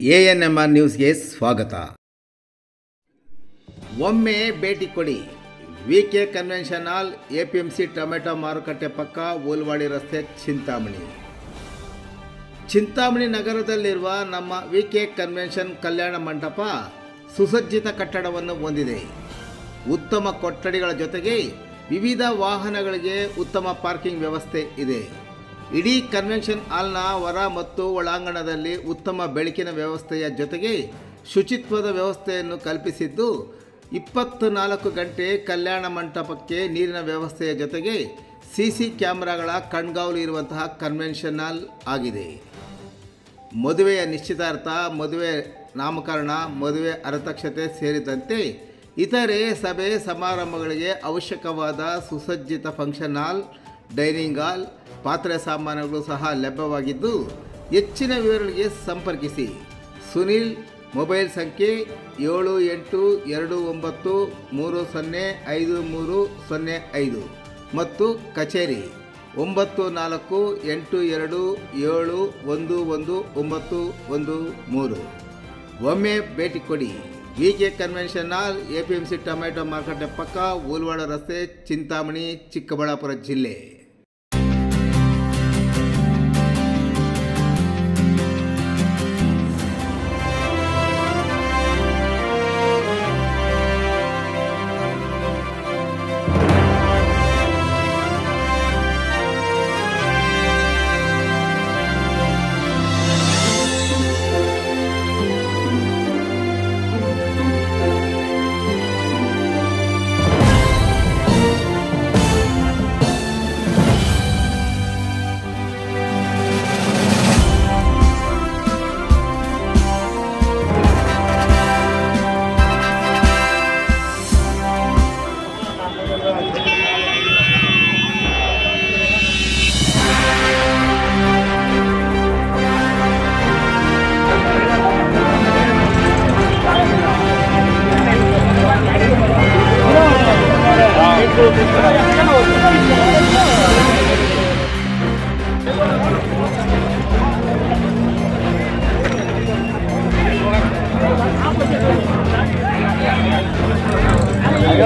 A N M R ನ್ಯೂಸ್ಗೆ ಸ್ವಾಗತ. ಒಮ್ಮೆ ಭೇಟಿ ಕೊಡಿ. V K convention hall A P M C tomato ಮಾರುಕಟ್ಟೆ ಪಕ್ಕ ಓಲ್ವಾಡಿ ರಸ್ತೆ ಚಿಂತಾಮಣಿ. ಚಿಂತಾಮಣಿ ನಗರದಲ್ಲಿರುವ ನಮ್ಮ V K convention Kalyana Mantapa ಸುಸಜ್ಜಿತ ಕಟ್ಟಡವನ್ನು ಹೊಂದಿದೆ. ಉತ್ತಮ ಕೊಠಡಿಗಳ ಜೊತೆಗೆ ವಿವಿಧ ವಾಹನಗಳಿಗೆ ಉತ್ತಮ ಪಾರ್ಕಿಂಗ್ ವ್ಯವಸ್ಥೆ ಇದೆ. ಇಡೀ ಕನ್ವೆನ್ಷನ್ ಹಾಲ್ನ ಹೊರ ಮತ್ತು ಒಳಾಂಗಣದಲ್ಲಿ ಉತ್ತಮ ಬೆಳಕಿನ ವ್ಯವಸ್ಥೆಯ ಜೊತೆಗೆ ಶುಚಿತ್ವದ ವ್ಯವಸ್ಥೆಯನ್ನು ಕಲ್ಪಿಸಿದ್ದು ಇಪ್ಪತ್ತು ನಾಲ್ಕು ಗಂಟೆ ಕಲ್ಯಾಣ ಮಂಟಪಕ್ಕೆ ನೀರಿನ ವ್ಯವಸ್ಥೆಯ ಜೊತೆಗೆ ಸಿ ಸಿ ಕ್ಯಾಮ್ರಾಗಳ ಕಣ್ಗಾವಲು ಇರುವಂತಹ ಕನ್ವೆನ್ಷನ್ ಹಾಲ್ ಆಗಿದೆ. ಮದುವೆಯ ನಿಶ್ಚಿತಾರ್ಥ, ಮದುವೆ ನಾಮಕರಣ, ಮದುವೆ ಅರತಕ್ಷತೆ ಸೇರಿದಂತೆ ಇತರೆ ಸಭೆ ಸಮಾರಂಭಗಳಿಗೆ ಅವಶ್ಯಕವಾದ ಸುಸಜ್ಜಿತ ಫಂಕ್ಷನ್ ಹಾಲ್ ಡೈನಿಂಗ್ ಹಾಲ್, ಪಾತ್ರೆ ಸಾಮಾನುಗಳು ಸಹ ಲಭ್ಯವಾಗಿದ್ದು ಹೆಚ್ಚಿನ ವಿವರಗಳಿಗೆ ಸಂಪರ್ಕಿಸಿ. ಸುನಿಲ್, ಮೊಬೈಲ್ ಸಂಖ್ಯೆ ಏಳು ಎಂಟು ಎರಡು ಒಂಬತ್ತು ಮೂರು ಸೊನ್ನೆ ಐದು ಮೂರು ಸೊನ್ನೆ ಐದು ಮತ್ತು ಕಚೇರಿ ಒಂಬತ್ತು ನಾಲ್ಕು ಎಂಟು ಎರಡು ಏಳು ಒಂದು ಒಂದು ಒಂಬತ್ತು ಒಂದು ಮೂರು. ಒಮ್ಮೆ ಭೇಟಿ ಕೊಡಿ. K hall A P M C tomato ಮಾರುಕಟ್ಟೆ ಪಕ್ಕ ಓಲ್ವಾಡ ರಸ್ತೆ ಚಿಂತಾಮಣಿ ಚಿಕ್ಕಬಳ್ಳಾಪುರ ಜಿಲ್ಲೆ.